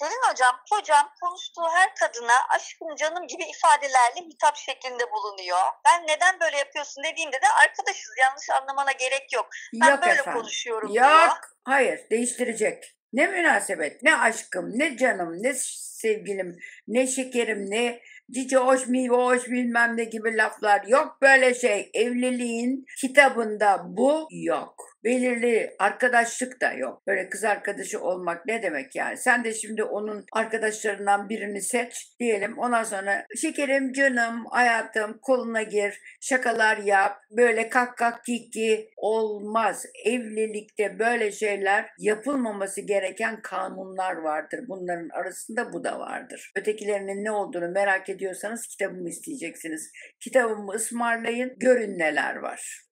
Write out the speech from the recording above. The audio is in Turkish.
Selin hocam, hocam konuştuğu her kadına aşkım canım gibi ifadelerle hitap şeklinde bulunuyor. Ben neden böyle yapıyorsun dediğimde de arkadaşız yanlış anlamana gerek yok. Ben Yok böyle efendim. konuşuyorum diyor. Yok. Hayır. Değiştirecek. Ne münasebet, ne aşkım, ne canım, ne sevgilim, ne şekerim, ne cici hoş mi hoş bilmem ne gibi laflar. Yok böyle şey. Evliliğin kitabında bu yok. Belirli arkadaşlık da yok. Böyle kız arkadaşı olmak ne demek yani? Sen de şimdi onun arkadaşlarından birini seç diyelim. Ondan sonra şekerim, canım, hayatım koluna gir, şakalar yap. Böyle kak kak kiki olmaz. Evlilikte böyle şeyler yapılmaması gereken kanunlar vardır. Bunların arasında bu da vardır. Ötekilerinin ne olduğunu merak ediyorsanız kitabımı isteyeceksiniz. Kitabımı ısmarlayın, görün neler var.